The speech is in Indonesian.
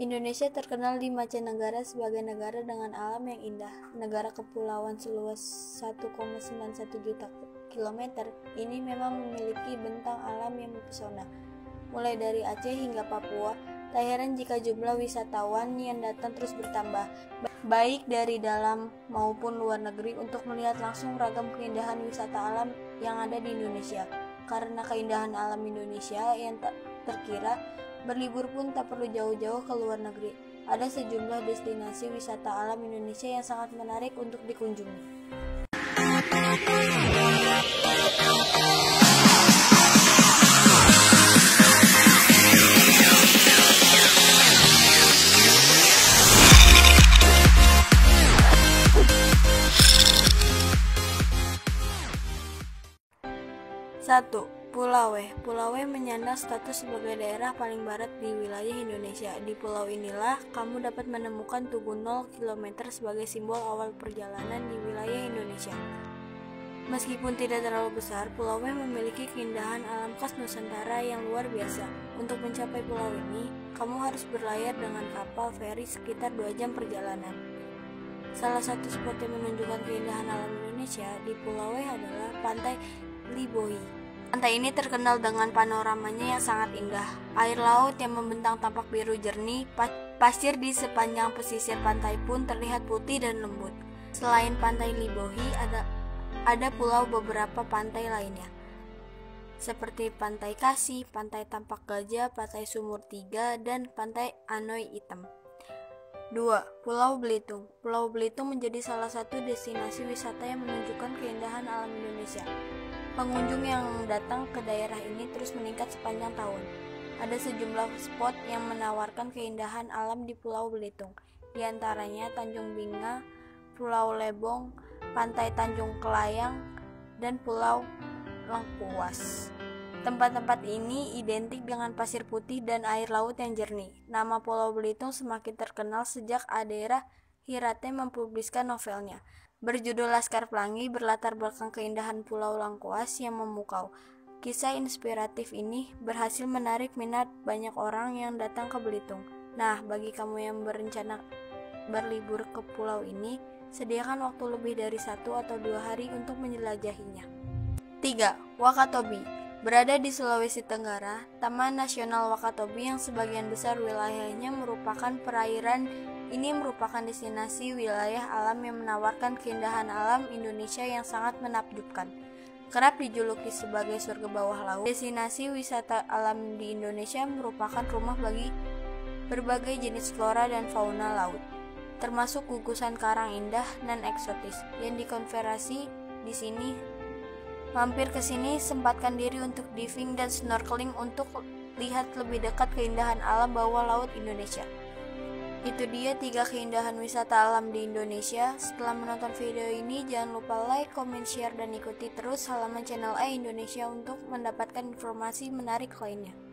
Indonesia terkenal di mancanegara sebagai negara dengan alam yang indah. Negara kepulauan seluas 1,91 juta kilometer ini memang memiliki bentang alam yang mempesona. Mulai dari Aceh hingga Papua, tak heran jika jumlah wisatawan yang datang terus bertambah, baik dari dalam maupun luar negeri untuk melihat langsung ragam keindahan wisata alam yang ada di Indonesia. Karena keindahan alam Indonesia yang tak terkira, Berlibur pun tak perlu jauh-jauh ke luar negeri. Ada sejumlah destinasi wisata alam Indonesia yang sangat menarik untuk dikunjungi. Satu, Pulauwe Pulauwe menyandang status sebagai daerah paling barat di wilayah Indonesia. Di pulau inilah kamu dapat menemukan Tugu 0 km sebagai simbol awal perjalanan di wilayah Indonesia. Meskipun tidak terlalu besar, Pulau W memiliki keindahan alam khas Nusantara yang luar biasa. Untuk mencapai pulau ini, kamu harus berlayar dengan kapal feri sekitar 2 jam perjalanan. Salah satu spot yang menunjukkan keindahan alam Indonesia di Pulau W adalah Pantai Libohi. Pantai ini terkenal dengan panoramanya yang sangat indah. Air laut yang membentang tampak biru jernih, pasir di sepanjang pesisir pantai pun terlihat putih dan lembut. Selain pantai Libohi, ada ada pulau beberapa pantai lainnya. Seperti Pantai Kasih, Pantai Tampak Gajah, Pantai Sumur Tiga, dan Pantai Anoy Hitam. 2. Pulau Belitung Pulau Belitung menjadi salah satu destinasi wisata yang menunjukkan keindahan alam Indonesia. Pengunjung yang datang ke daerah ini terus meningkat sepanjang tahun. Ada sejumlah spot yang menawarkan keindahan alam di Pulau Belitung, di antaranya Tanjung Binga, Pulau Lebong, Pantai Tanjung Kelayang, dan Pulau Lengkuas. Tempat-tempat ini identik dengan pasir putih dan air laut yang jernih. Nama Pulau Belitung semakin terkenal sejak Adera Hirate mempubliskan novelnya. Berjudul Laskar Pelangi berlatar belakang keindahan Pulau Langkuas yang memukau. Kisah inspiratif ini berhasil menarik minat banyak orang yang datang ke Belitung. Nah, bagi kamu yang berencana berlibur ke pulau ini, sediakan waktu lebih dari satu atau dua hari untuk menjelajahinya. 3. Wakatobi Berada di Sulawesi Tenggara, Taman Nasional Wakatobi yang sebagian besar wilayahnya merupakan perairan ini merupakan destinasi wilayah alam yang menawarkan keindahan alam Indonesia yang sangat menakjubkan. Kerap dijuluki sebagai surga bawah laut, destinasi wisata alam di Indonesia merupakan rumah bagi berbagai jenis flora dan fauna laut, termasuk gugusan karang indah dan eksotis yang dikonversi di sini. Mampir ke sini, sempatkan diri untuk diving dan snorkeling untuk lihat lebih dekat keindahan alam bawah laut Indonesia. Itu dia tiga keindahan wisata alam di Indonesia. Setelah menonton video ini, jangan lupa like, comment, share, dan ikuti terus halaman channel E Indonesia untuk mendapatkan informasi menarik lainnya.